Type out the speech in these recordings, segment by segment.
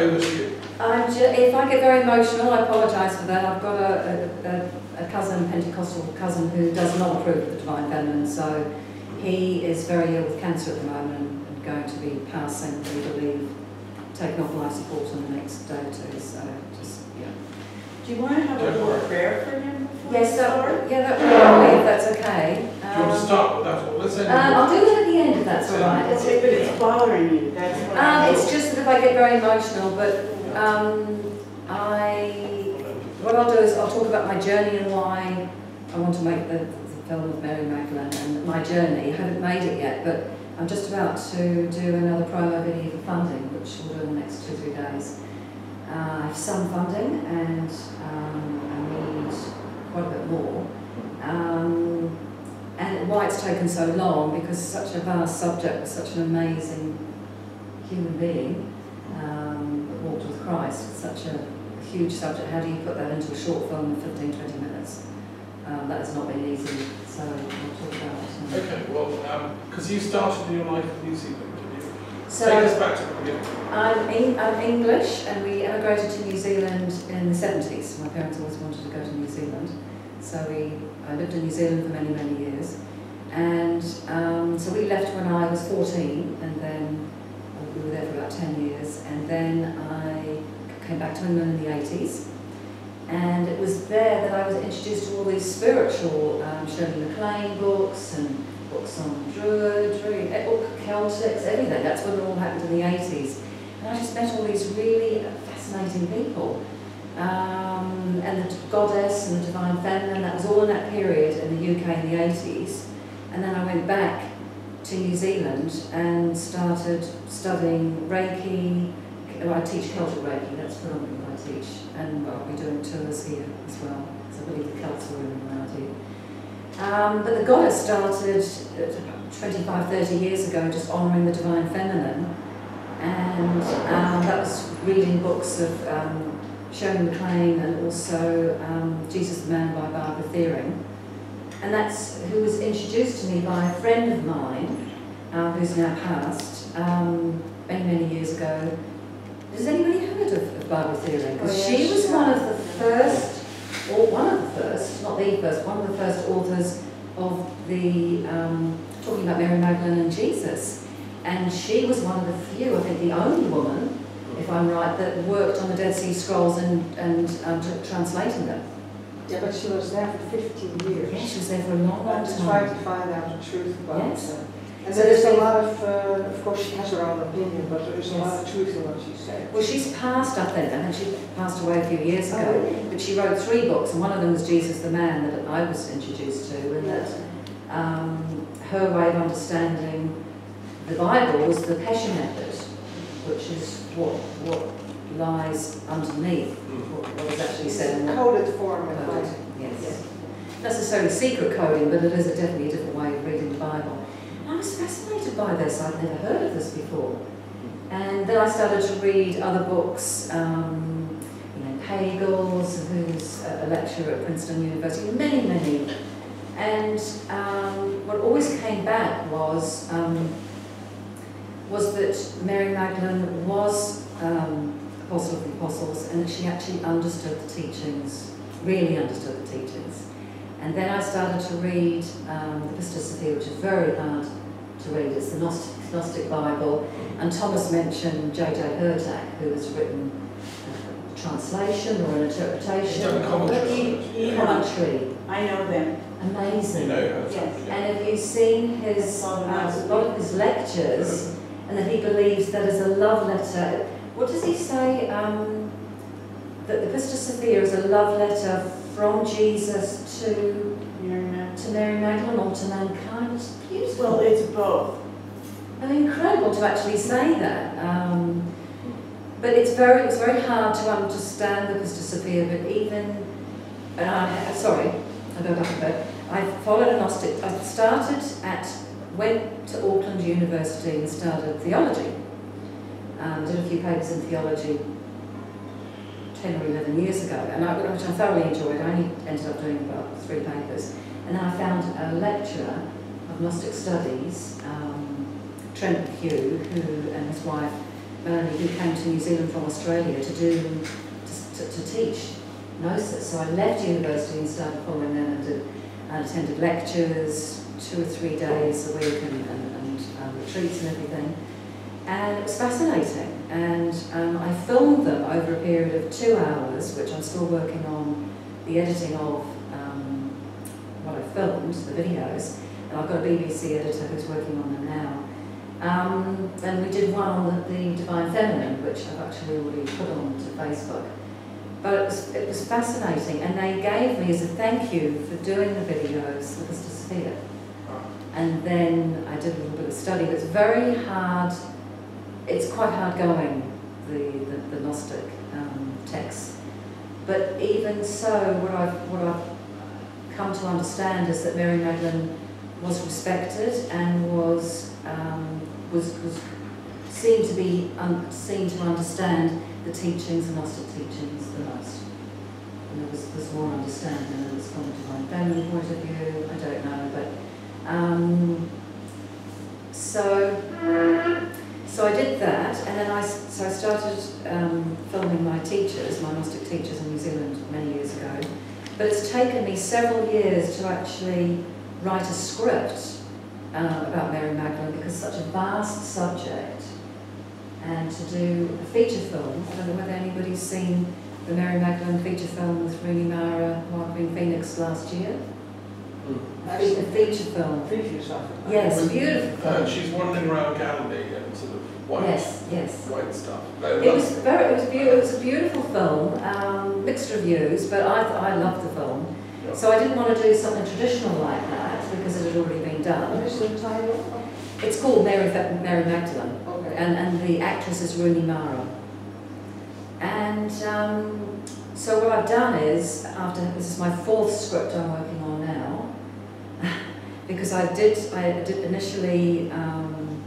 Over to you. I'm ju- if I get very emotional, I apologise for that. I've got a, a, a, a cousin, Pentecostal cousin, who does not approve of the Divine Feminine, so he is very ill with cancer at the moment and going to be passing, we believe, taking off life support in the next day or two, so just, yeah. Do you want to have a Don't little prayer for him before Yes, that, start? yeah, that would be if that's okay. Do you want to start with that or let's end Um, with I'll do it at the end if that's all right. It's- Okay, but it's bothering you, that's Um, it's just that if I get very emotional, but um, I, what I'll do is I'll talk about my journey and why I want to make the, the film of Mary Magdalene and my journey. I haven't made it yet, but I'm just about to do another promo video for funding, which we'll do in the next two, three days. Uh, I have some funding and um, I need quite a bit more. Um, and why it's taken so long, because it's such a vast subject with such an amazing human being um, that walked with Christ. It's such a huge subject. How do you put that into a short film in 15, 20 minutes? Um, that has not been easy, so I'll talk about it. Okay, well, because you started your life in New Zealand, did you? So Take us back to the beginning. I'm, I'm English and we emigrated to New Zealand in the 70s. My parents always wanted to go to New Zealand. So we, I lived in New Zealand for many, many years. And um, so we left when I was 14 and then we were there for about 10 years. And then I came back to England in the 80s. And it was there that I was introduced to all these spiritual um, Shirley MacLaine books and books on Druidry, eh, Celtics, everything. That's when it all happened in the 80s. And I just met all these really fascinating people. Um, goddess and the divine feminine, that was all in that period in the UK in the 80s. And then I went back to New Zealand and started studying Reiki. I teach Celtic Reiki, that's predominantly what I teach. And I'll be doing tours here as well, because I believe the Celts were in around here. Um, but the goddess started uh, 25, 30 years ago just honouring the divine feminine. And um, that was reading books of um, Shirley MacLaine and also um, Jesus the Man by Barbara Thiering. And that's who was introduced to me by a friend of mine, uh, who's now passed, um, many, many years ago. Has anybody heard of, of Barbara Thiering? Because Oh, yeah, she was one of the first, or one of the first, not the first, one of the first authors of the, um, talking about Mary Magdalene and Jesus. And she was one of the few, I think the only woman, if I'm right, that worked on the Dead Sea Scrolls and, and um, tr- translating them. Yeah, but she was there for 15 years. Yeah, she was there for a long, long to try time. to find out the truth about Yes. her. And So there is a lot of, uh, of course, she has her own opinion, but there is a lot of truth in what she said. Well, she's passed, I think, I think she passed away a few years ago. Oh, ago. really? But she wrote three books, and one of them was Jesus the Man that I was introduced to, and that um, her way of understanding the Bible was the Pesher method, which is what what lies underneath what, what is actually said in a coded form of code. life. Yes. Not necessarily secret coding, but it is a definitely a different way of reading the Bible. And I was fascinated by this. I'd never heard of this before. And then I started to read other books, um, you know, Pagels, who's a a lecturer at Princeton University, many, many. And um, what always came back was um, was that Mary Magdalene was um, apostle of the apostles, and that she actually understood the teachings, really understood the teachings. And then I started to read um, the Pistis Sophia, which is very hard to read. It's the Gnostic, Gnostic Bible, and Thomas mentioned J.J. Hurtak, who has written a translation or an interpretation. He's done a commentary. He- he- Commentary. I know them. Amazing. You know, Yes. yeah. And have you seen his, I saw them last a lot of his lectures, and that he believes that is a love letter. What does he say? Um, that the Pistis Sophia is a love letter from Jesus to, Mary Mag- to Mary Magdalene or to mankind. It's beautiful. Well, it's both. And incredible to actually say that. Um, but it's very, it's very hard to understand the Pistis Sophia, but even, I, sorry, I'll go back a bit. I followed a Gnostic, I started at, went to Auckland University and started theology. Um, did a few papers in theology 10 or 11 years ago, and I, which I thoroughly enjoyed. I only ended up doing about three papers. And then I found a lecturer of Gnostic Studies, um, Trent Pugh, who and his wife Melanie, who came to New Zealand from Australia to do, to, to, to teach Gnosis. So I left university and started following them and did, and attended lectures two or three days a week and, and, and um, retreats and everything. And it was fascinating. And um, I filmed them over a period of two hours, which I'm still working on the editing of um, what I filmed, the videos. And I've got a BBC editor who's working on them now. Um, and we did one on the, Divine Feminine, which I've actually already put on to Facebook. But it was, it was fascinating, and they gave me as a thank you for doing the videos Pistis Sophia. And then I did a little bit of study. It's very hard, it's quite hard going, the, the, the Gnostic um, texts. But even so, what I've, what I've come to understand is that Mary Magdalene was respected and was, um, was, was seen to be un, seen to understand the teachings, the Gnostic teachings, the most. And there was, was more understanding, and it was from a divine feminine point of view, I don't know, but um, so, so I did that, and then I, so I started um, filming my teachers, my Gnostic teachers in New Zealand many years ago. But it's taken me several years to actually write a script uh, about Mary Magdalene because it's such a vast subject. And to do a feature film, I don't know whether anybody's seen the Mary Magdalene feature film with Rooney Mara, Marvin Phoenix last year. A feature film. previous of it. Yes, With- beautiful Uh, film. she's wandering around Galilee and sort of white, Yes, yes. white stuff. It was very, it was, beau- it was a beautiful film, um, mixed reviews, but I, I loved the film. Yeah. So I didn't want to do something traditional like that because it had already been done. is the title? It's called Mary, Mary Magdalene, Okay. and, and the actress is Rooney Mara. And um, so what I've done is, after this is my fourth script I'm working on now, because I did I did initially um,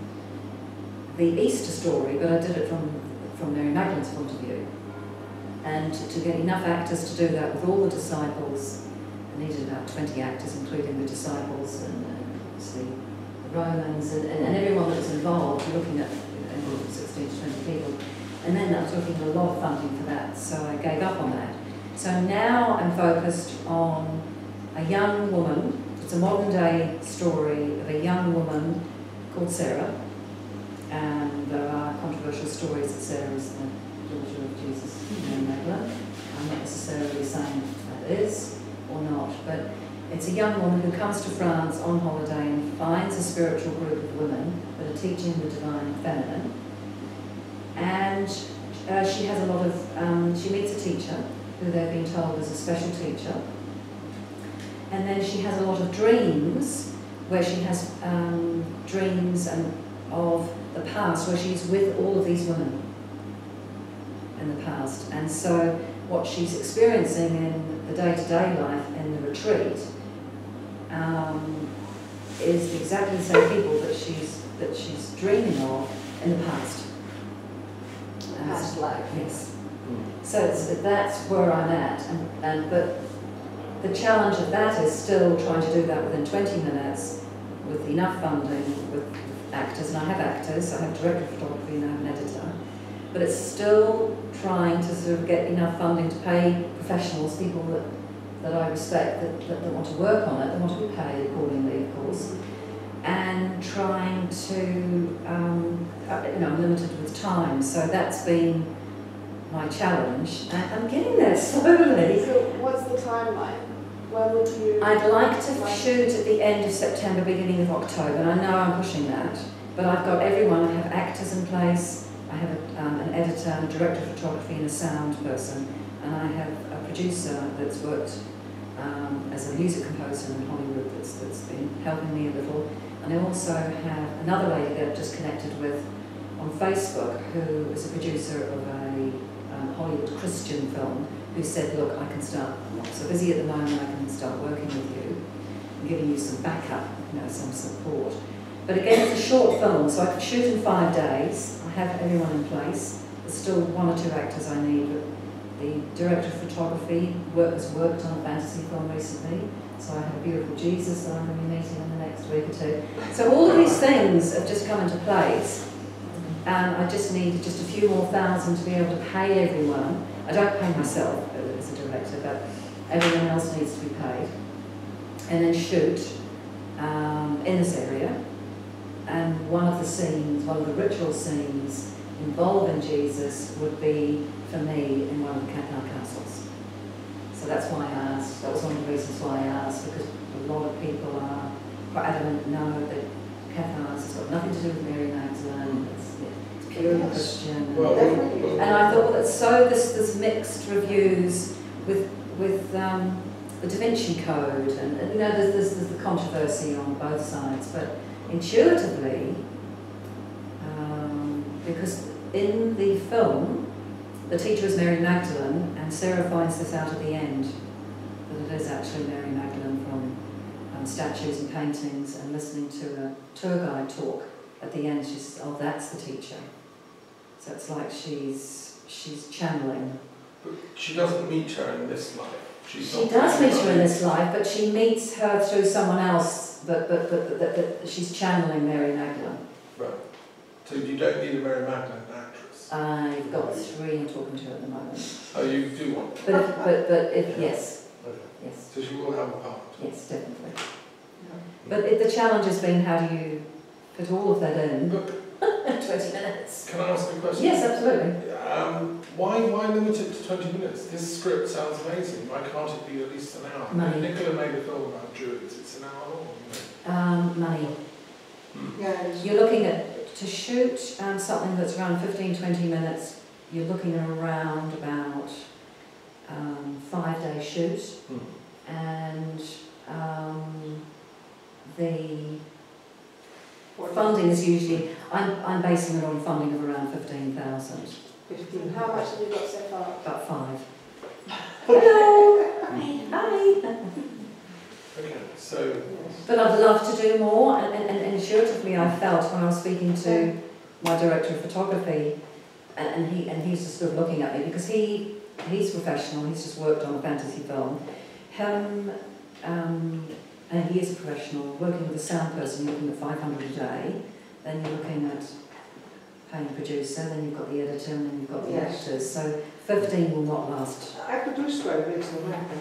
the Easter story, but I did it from from Mary Magdalene's point of view, and to, get enough actors to do that with all the disciples, I needed about 20 actors, including the disciples and, and obviously the Romans and, and, and everyone that was involved, looking at you know, 16 to 20 people. And then I was looking at a lot of funding for that, so I gave up on that. So now I'm focused on a young woman. It's a modern day story of a young woman called Sarah. And there are controversial stories that Sarah is the daughter of Jesus and Magdalene. I'm not necessarily saying that is or not, but it's a young woman who comes to France on holiday and finds a spiritual group of women that are teaching the divine feminine. And uh, she has a lot of, um, she meets a teacher who they've been told is a special teacher. And then she has a lot of dreams where she has um, dreams and of the past where she's with all of these women in the past. And so what she's experiencing in the day-to-day life in the retreat um, is exactly the same people that she's that she's dreaming of in the past. Past life. Yes. So it's, that's where I'm at, and, and but the challenge of that is still trying to do that within 20 minutes with enough funding, with actors, and I have actors, I have director of photography and I have an editor, but it's still trying to sort of get enough funding to pay professionals, people that, that I respect, that, that, that want to work on it, that want to be paid accordingly, of course, and trying to, um, uh, you know, I'm limited with time, so that's been my challenge, I'm getting there slowly. So what's the timeline? When would you? I'd like to shoot at the end of September, beginning of October, and I know I'm pushing that, but I've got everyone, I have actors in place, I have a, um, an editor, and a director of photography and a sound person, and I have a producer that's worked um, as a music composer in Hollywood that's, that's been helping me a little, and I also have another lady that I've just connected with on Facebook who is a producer of a um, Hollywood Christian film who said, look, I can start, I'm not so busy at the moment, I can start working with you and giving you some backup, you know, some support. But again, it's a short film, so I could shoot in five days. I have everyone in place. There's still one or two actors I need, but the director of photography work, has worked on a fantasy film recently, so I have a beautiful Jesus that I'm going to be meeting in the next week or two. So all of these things have just come into place. Um, I just need just a few more thousand to be able to pay everyone. I don't pay myself as a director, but everyone else needs to be paid. And then shoot um, in this area. And one of the scenes, one of the ritual scenes involving Jesus would be for me in one of the Cathar castles. So that's why I asked. That was one of the reasons why I asked because a lot of people are quite adamant no that Cathars has got nothing to do with Mary Magdalene. Yes. Christian. Well. And I thought, well, that's so this this mixed reviews with with um, the Da Vinci Code, and, and you know, there's, there's, there's the controversy on both sides, but intuitively, um, because in the film, the teacher is Mary Magdalene, and Sarah finds this out at the end that it is actually Mary Magdalene from um, statues and paintings, and listening to a tour guide talk at the end, she says, "Oh, that's the teacher." So it's like she's she's channeling. But she doesn't meet her in this life. She's She does meet her in this life, but she meets her through someone else. But but but, but, but, but she's channeling Mary Magdalene. Right. So you don't need a Mary Magdalene actress. I've got three I'm talking to at the moment. Oh, you do want. But if, but but if yes, Okay. yes, So she will have a part. yes, definitely. But it, the challenge has been how do you fit all of that in But in 20 minutes? can I ask a question? Yes, absolutely. Um, why why limit it to 20 minutes? This script sounds amazing. Why can't it be at least an hour? Money. Nicola made a film about Druids. It's an hour long. You Um, money. Yeah, it's- You're looking at, to shoot um, something that's around 15, 20 minutes, you're looking around about um, five day shoot know. and um, the funding is usually, I'm, I'm basing it on funding of around 15,000, Fifteen. How much have you got so far? about five. Hello! Hi! Okay. So But I'd love to do more, and, and, and intuitively I felt when I was speaking to my director of photography, and, and he and he's just sort of looking at me because he he's professional. He's just worked on a fantasy film. Him, um, and he is a professional. Working with a sound person, you're looking at five hundred a day. Then you're looking at paying producer. Then you've got the editor, and then you've got the Yes. actors. So fifteen will not last. I produced quite a bit in America.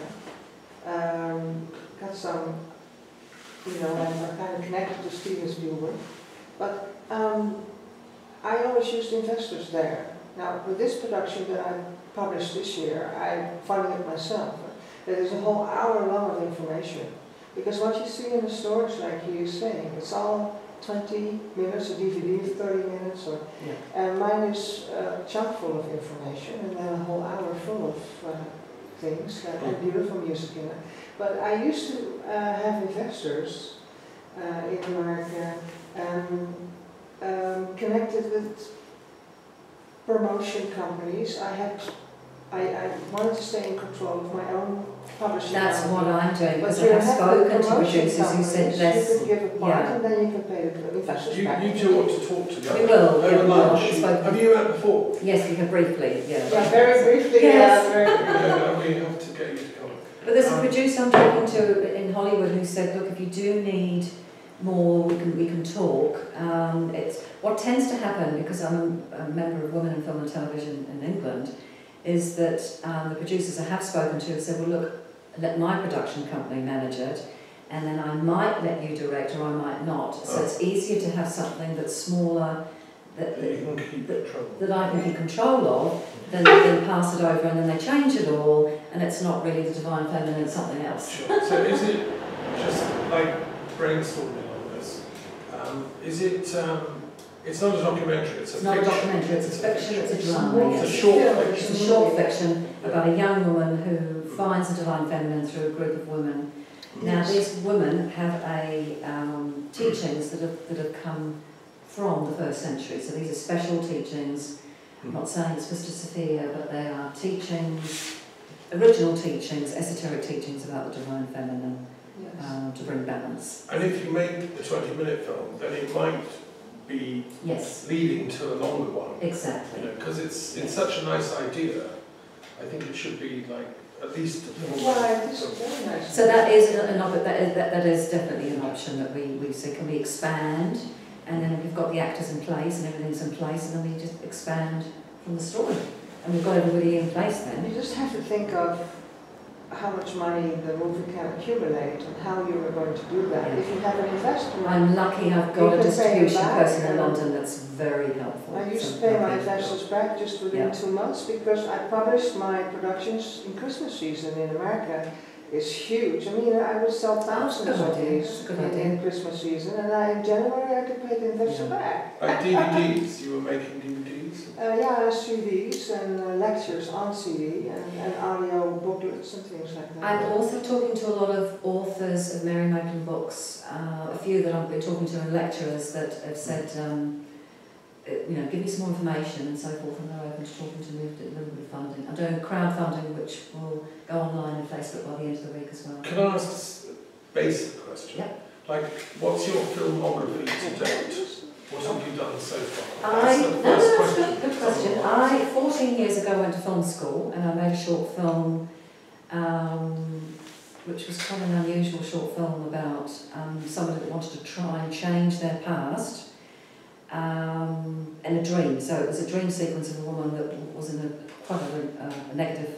Um, got some, you know, I'm kind of connected to Steven Spielberg. But um, I always used investors there. Now, with this production that I published this year, I'm funding it myself. There is a whole hour long of information. Because what you see in the stores, like is saying, it's all 20 minutes, a DVD of 30 minutes, or Yeah. and mine is uh, chock full of information, and then a whole hour full of uh, things, uh, and beautiful music in it. But I used to uh, have investors uh, in America um, um, connected with promotion companies. I had, I, I wanted to stay in control of my own publishing. That's what. I'm doing because you I have have spoken to promotion producers who said companies, less. You could give a part, yeah. and then you can pay the investors you, back. you two ought to talk together. We will, Over we will. lunch. We've spoken. Have you met before? Yes, we can briefly, yeah. Yeah, very briefly, Yes. yeah, very briefly. yeah, we have to get you to come. But there's a Um, producer I'm talking to in Hollywood who said, look, if you do need more, we can, we can talk. Um, it's, what tends to happen, because I'm a, a member of Women in Film and Television in England, is that um, the producers I have spoken to have said, well, look, let my production company manage it, and then I might let you direct or I might not. So it's easier to have something that's smaller, that, That that, can keep control. that I can keep control of, then, then pass it over and then they change it all, and it's not really the divine feminine, it's something else. Sure. So is it just like brainstorming on this? Um, is it? Um, it's not a documentary. It's a It's not a fiction. documentary, it's a fiction, it's a It's drama, more- It's a short fiction. It's a short fiction about a young woman who finds the divine feminine through a group of women. Now, these women have a um, teachings that have, that have come from the first century. So these are special teachings. I'm not saying it's Pistis Sophia, but they are teachings, original teachings, esoteric teachings about the divine feminine Yes. um, to bring balance. And if you make the 20 minute film, then it might be Yes, leading to a longer one. exactly. Because it's, it's such a nice idea. I think it should be like at least a full Well, it is film. very nice. So that is an, an op- that is, that, that is definitely an option that we, we say, can we expand and then we've got the actors in place and everything's in place, and then we just expand from the story. And we've got everybody in place then. you just have to think of how much money the movie can accumulate and how you are going to do that. If you have an investor, I'm lucky I've got a can pay them distribution person in London that's very helpful. I used So to pay my lucky. investors back just within Yeah. two months because I published my productions in Christmas season in America. It's huge. I mean, I would sell thousands of these That's a good in, idea. in Christmas season, and I, in January I could pay the investor Yeah. back. Oh, like DVDs, you were making DVDs? Uh, yeah, CDs and uh, lectures on CD and, and audio booklets and things like that. I'm also talking to a lot of authors of Mary Magdalene books, uh, a few that I've been talking to and lecturers that have said, um, uh, you know, give me some more information and so forth, and they're open to talking to move to a little bit of funding. I'm doing crowdfunding, which will go online and Facebook by the end of the week as well. Can I ask a s- basic question? Yeah. Like, what's your filmography to date? What have you done so far? I, That's no, no, that's question. good, good question. I, 14 years ago, went to film school and I made a short film, um, which was quite an unusual short film about um, somebody that wanted to try and change their past um, in a dream. So it was a dream sequence of a woman that was in a quite a, uh, a negative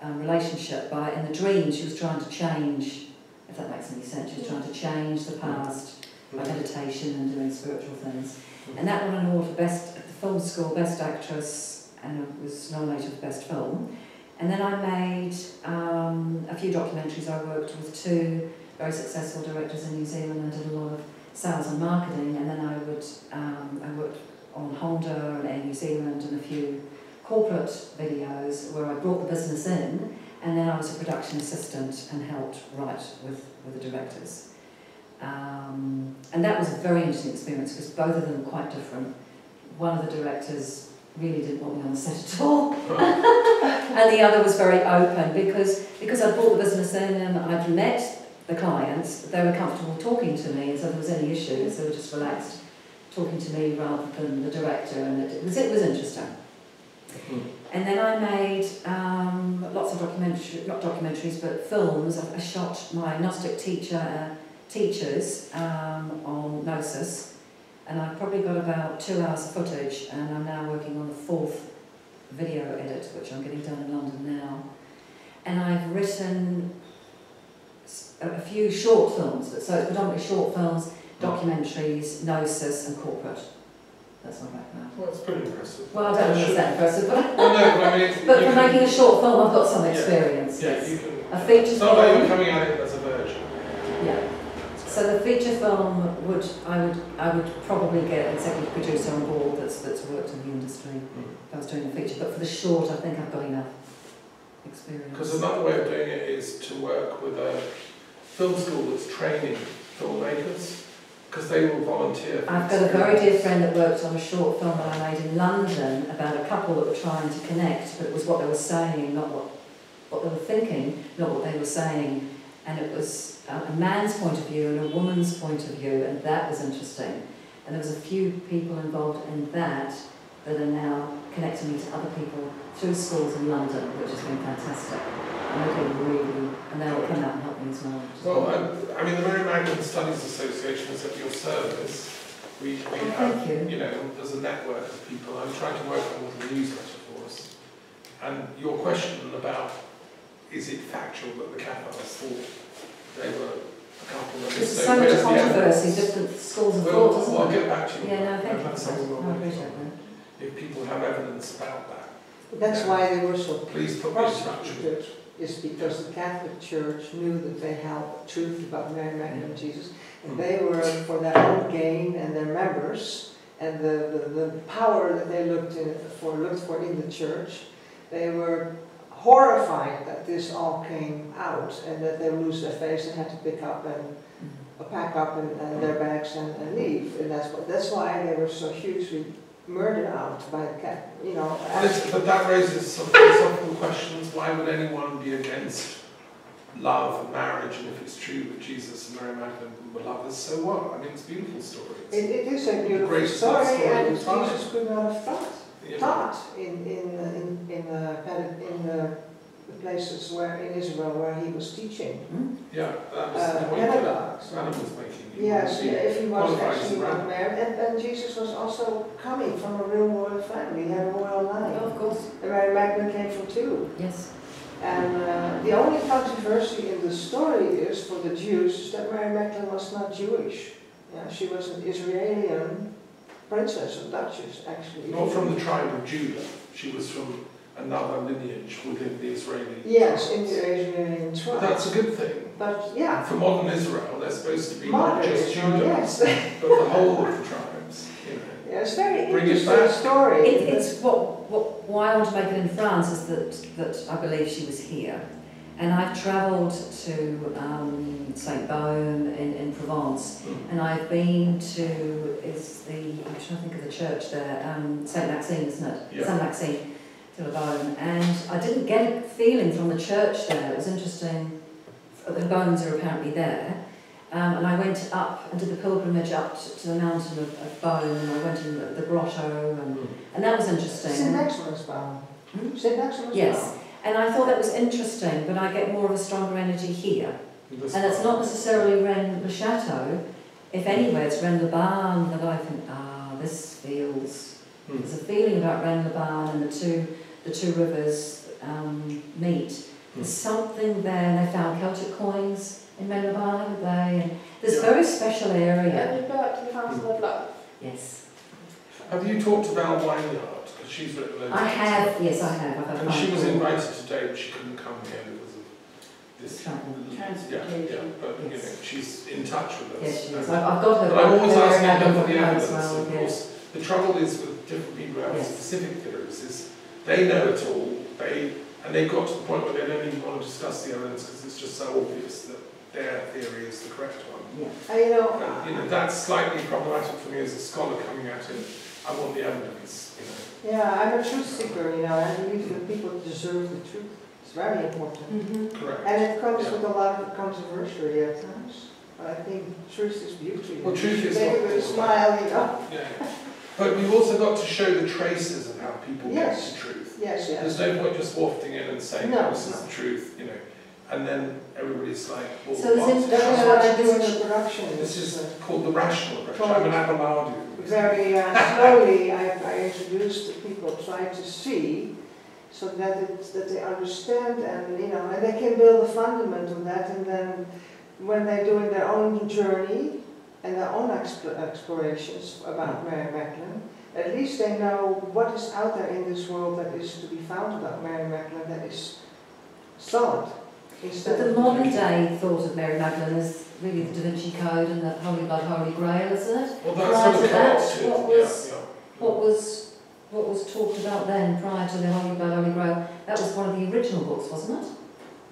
um, relationship. By in the dream, she was trying to change, if that makes any sense, she was trying to change the past by meditation and doing spiritual things. And that won an award for best at the film school, best actress, and it was nominated for best film. And then I made um, a few documentaries. I worked with two very successful directors in New Zealand. I did a lot of sales and marketing, and then I would um, I worked on Honda and Air New Zealand and a few corporate videos where I brought the business in, and then I was a production assistant and helped write with, with the directors. Um, and that was a very interesting experience because both of them were quite different. One of the directors really didn't want me on the set at all, and the other was very open because because I brought the business in and I'd met the clients, they were comfortable talking to me, and so there was any issues, they were just relaxed talking to me rather than the director, and it, was it was interesting. And then I made um, lots of documentary, not documentaries, but films. I, shot my Gnostic teacher, teachers um, on Gnosis, and I've probably got about two hours of footage, and I'm now working on the fourth video edit, which I'm getting done in London now. And I've written a few short films, but so it's predominantly short films, documentaries, Gnosis, and corporate. That's my background. Well, it's pretty impressive. Well, I don't know if that's impressive, but, Well, no, but I mean, it's, but for can- making a short film, I've got some experience. Yeah, yes. you can. A feature It's not like film. you're coming at it as a virgin. Yeah. So the feature film would I would I would probably get an executive producer on board that's that's worked in the industry hmm. if I was doing a feature. But for the short, I think I've got enough experience. Because another way of doing it is to work with a film school that's training filmmakers, because they will volunteer. I've got a very dear friend that worked on a short film that I made in London about a couple that were trying to connect, but it was what they were saying, not what, what they were thinking, not what they were saying. And it was a, a man's point of view and a woman's point of view, and that was interesting. And there was a few people involved in that that are now connecting me to other people through schools in London, which has been fantastic. And they're doing really, and they'll come out and help me as well. Well. I, mean, the Mary Magdalene Studies Association is at your service. We, we Oh, have, thank you. you know, there's a network of people. I'm trying to work on a newsletter for us. And your question about is it factual that the Cathars thought they were a couple and if There's so, so much controversy, evidence? different schools of Well, thought, well, isn't I'll there? get back to you. Yeah, no, thank you. That's I work appreciate that. If people have evidence about that, That's why they were so please put me in touch. prosecuted, is because the Catholic Church knew that they held the truth about Mary Magdalene and Jesus. And mm. they were for their own gain and their members and the, the, the power that they looked in for looked for in the church, they were horrified that this all came out and that they would lose their face and had to pick up and uh, pack up and, and their bags and, and leave. And that's what that's why they were so hugely murdered out by the cat. You know, But But that raises some philosophical questions. Why would anyone be against love and marriage? And if it's true that Jesus and Mary Magdalene were lovers, so what? I mean, it's a beautiful story. It, It's, a beautiful Great story, story and. Jesus could not have thought, taught in, in, in, in, uh, in the places where in Israel where he was teaching. Hmm? Yeah, that was the Uh, point that pedagogues. Adam was making. Yes, yeah, if he was qualified as a actually rabbi. not married, and, and Jesus was also coming from a real royal family, he had a royal Oh, of course, And Mary Magdalene came from two. yes. And uh, the only controversy in the story is for the Jews is that Mary Magdalene was not Jewish. Yeah, she was an Israeli princess, a duchess, actually. Not from the tribe of Judah, she was from another lineage within the Israeli. Yes, in tribes. the Israeli But tribe. that's a good thing. But yeah, For modern Israel, they're supposed to be not just Israel, Judah, yes. but the whole of the tribes, you know. Yeah, it's a very Bring it interesting back. story. It, it's what, what, why I want to make it in France is that, that I believe she was here. And I've travelled to um, St. Baume in, in Provence, Mm. and I've been to, is the, I'm trying to think of the church there, um, St. Maxime, isn't it? Yeah. St. Maxime to Le Baume. And I didn't get a feeling from the church there. It was interesting. The bones are apparently there. Um, and I went up and did the pilgrimage up to, to the mountain of, of Bone, and I went in the, the grotto, and, and that was interesting. St. Maximus Bound. Hmm? St. Maximus Yes, Bound. And I thought that was interesting, but I get more of a stronger energy here. This And it's not necessarily Rennes le Chateau. If anywhere, it's Rennes les Bains that I think, ah, this feels. Mm. There's a feeling about Rennes les Bains and the two, the two rivers um, meet. There's something there, and they found Celtic coins in Rennes les Bains, haven't they? And there's a Yeah. very special area. And you worked in the Fountain of Love. Yes, Have you talked about Val Wineyard? Because she's written loads I of have. Yes, I have. I've had And she was call. invited today, but she couldn't come here because of this. Travel. Yeah, yeah, Transportation. but you know, she's in touch with us. Yes, she is. Um, I've, I've got her. But I'm always her asking her for the evidence. well, Of yes. course, the trouble is with different people who have Yes. specific theories is they know it all. They and they've got to the point where they don't even want to discuss the evidence because it's just so obvious that their theory is the correct one. Yeah. And you know, And, you know, that's slightly problematic for me as a scholar coming at it. I want the evidence. You know. yeah, I'm a truth seeker, you know, I believe that people deserve the truth. It's very important. Mhm. Correct. And it comes Yeah. with a lot of controversy at times. But I think truth is beauty. Well, truth is Take it what- with a smile, you know. Yeah. But we've also got to show the traces of how people Yes. get to truth. Yes, yes. There's no point just wafting in and saying, No, this is no. the truth, you know, and then everybody's like, well, So there's what? in- That is what I do in the production. This is called the rational approach. I'm an Abelardo. very uh, slowly, I, I introduce the people, try to see, so that it, that they understand and, you know, and they can build a fundament on that, and then when they're doing their own journey and their own expl- explorations about Mary Magdalene, at least they know what is out there in this world that is to be found about Mary Magdalene that is solid. But the modern day thought of Mary Magdalene is really the Da Vinci Code and the Holy Blood, Holy Grail, isn't it? Well, Prior to that, what Yeah, was- yeah. What was what was talked about then prior to the Holy Blood, Holy Grail? That was one of the original books, wasn't it?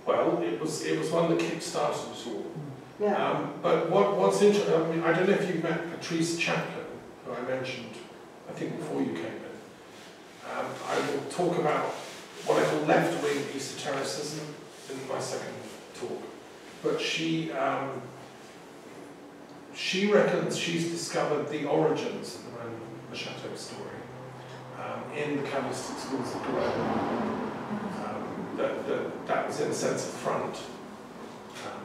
Well, it was, it was one that kick-started it all. Yeah, Um, but what, what's interesting, I mean, I don't know if you've met Patrice Chaplin, who I mentioned, I think before you came in. Um, I will talk about what I call left-wing esotericism in my second talk. But she, um, she reckons she's discovered the origins of the Rennes Le Chateau story um, in the Kabbalistic schools of Cologne. Um, that, that, that was in a sense a front. Um,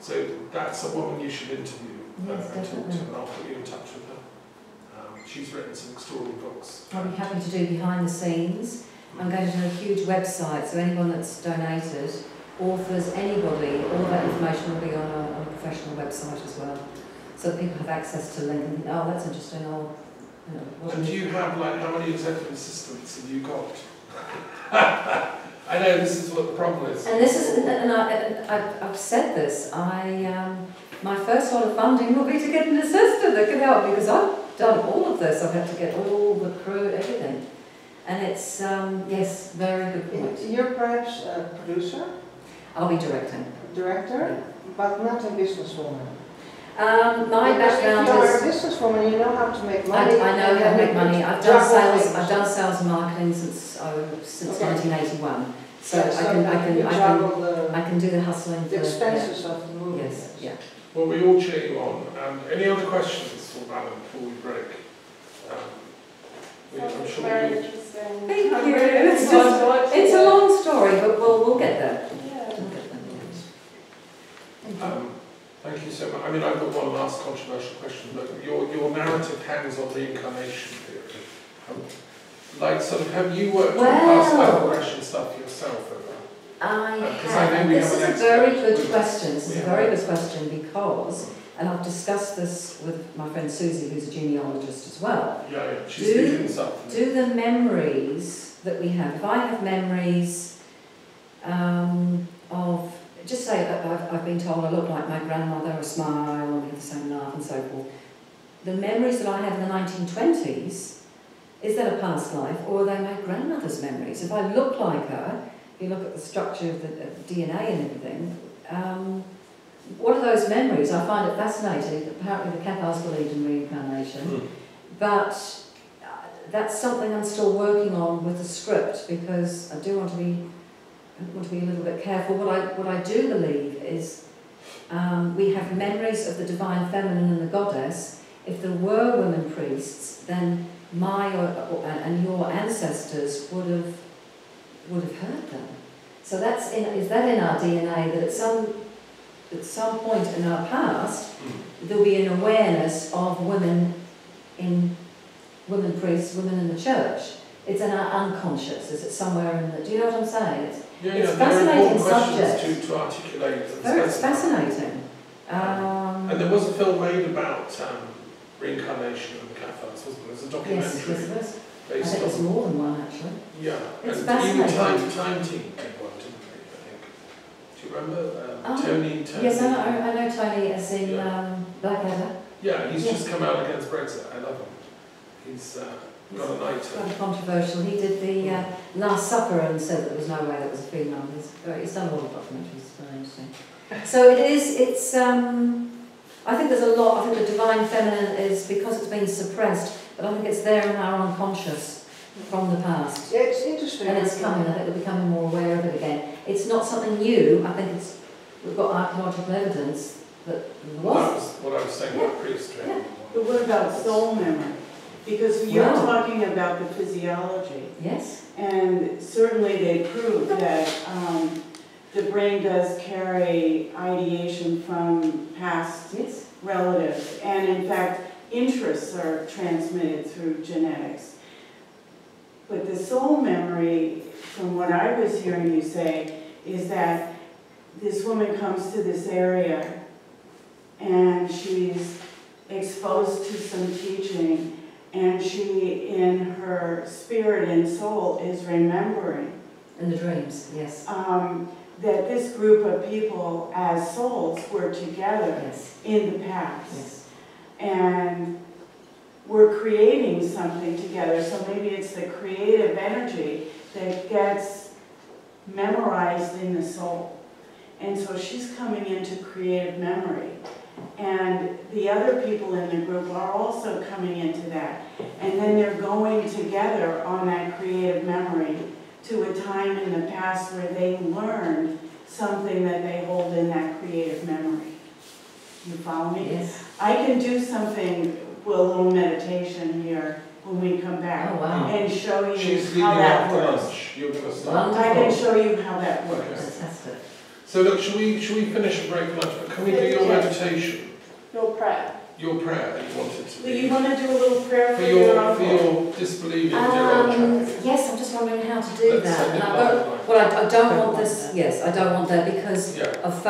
so that's a woman you should interview uh, Yes, and talk to, definitely. and I'll put you in touch with her. Um, she's written some extraordinary books. I'll be happy to do behind the scenes. I'm going to do a huge website, so anyone that's donated, authors, anybody, all that information will be on a, on a professional website as well. So that people have access to link and, oh, that's interesting, oh, you know. And do you have like how many executive assistants have you got? I know this is what the problem is. And this is, and I, and I've, I've said this, I, um, my first lot of funding will be to get an assistant that can help because I've done all of this. I've had to get all the crew, everything. And it's, um, yes, very good point. you're perhaps a producer, I'll be directing. director, but not a businesswoman. Um, my Because background If you're a businesswoman, you know how to make money. I know how to make money. I've done sales, things. I've done sales and marketing since, oh, since Okay. nineteen eighty-one. So Yeah, I can, I can, I can, the, I can do the hustling for, the yeah. expenses of the movie. Yes, yeah. Well, we all cheer you on. Um, any other questions for Alan before we break? Um, we- I'm sure very interesting. Thank you. It's looking forward to It's a long story, but we'll, we'll get there. I mean, I've got one last controversial question, but your, your narrative hangs on reincarnation theory. Um, Like, sort of, have you worked on past life regression stuff yourself ever? I Uh, 'cause have, this is a very good question, this is a very good question because, and I've discussed this with my friend Susie, who's a genealogist as well. Yeah, yeah, she's Do-. Do the memories that we have, if I have memories um, of, just say that I've, I've been told I look like my grandmother, a smile, and we have the same laugh and so forth, the memories that I have in the 1920s, is that a past life or are they my grandmother's memories? If I look like her, you look at the structure of the of DNA and everything, um, what are those memories? I find it fascinating. Apparently the Cathars believed in reincarnation. Hmm. But uh, that's something I'm still working on with the script because I do want to be I want to be a little bit careful. What I what I do believe is um, we have memories of the divine feminine and the goddess. If there were women priests, then my or, or, and your ancestors would have would have heard them. So that's in, is that in our DNA that at some at some point in our past Hmm. there'll be an awareness of women in women priests, women in the church. It's in our unconscious. Is it somewhere in the? Do you know what I'm saying? It's Yeah, It's yeah, fascinating subject. to, to articulate and very it's fascinating. Um, And there was a film made about um, reincarnation of the Cathars, wasn't there? There's a yes, documentary yes, it is. I think it's more than one actually. Yeah, It's and even fascinating. Time, Time Team did one, didn't they, I think? Do you remember? Um, Oh, Tony, Tony... Yes, I know, I know Tony as in Yeah. um, Blackadder. Yeah, he's Yeah. just come out against Brexit, I love him. He's uh, got a night Quite controversial. He did the uh, Last Supper and said that there was no way that was a female. He's, uh, he's done a lot of documentaries. It's very interesting. So it is. It's. Um, I think there's a lot. I think the divine feminine is because it's been suppressed, but I think it's there in our unconscious from the past. Yeah, it's interesting. And it's coming, I think we're becoming more aware of it again. It's not something new, I think it's, we've got archaeological evidence that there Well, that was. was what I was saying about priest training. But what about soul memory? Because you're Wow. talking about the physiology, Yes, and certainly they prove that um, the brain does carry ideation from past yes, relatives, and in fact, interests are transmitted through genetics. But the soul memory, from what I was hearing you say, is that this woman comes to this area and she's exposed to some teaching and she, in her spirit and soul, is remembering in the dreams, yes, um, that this group of people as souls were together yes, in the past yes. and we're creating something together. So maybe it's the creative energy that gets memorized in the soul. And so she's coming into creative memory. And the other people in the group are also coming into that. And then they're going together on that creative memory to a time in the past where they learned something that they hold in that creative memory. You follow me? Yes. I can do something, well, a little meditation here when we come Oh, back wow. and show you She's how that works. lunch. You're going to. I can show you how that works. Okay. So look, shall we, shall we finish and break lunch? But can we do your Yeah. meditation, Your prayer. your prayer that you wanted to Do you want to do a little prayer For for your for your disbelieving Um, yes, I'm just wondering how to do Let's that. send it I've got, live. well, I, I don't want this, yes, I don't want that because Yeah. of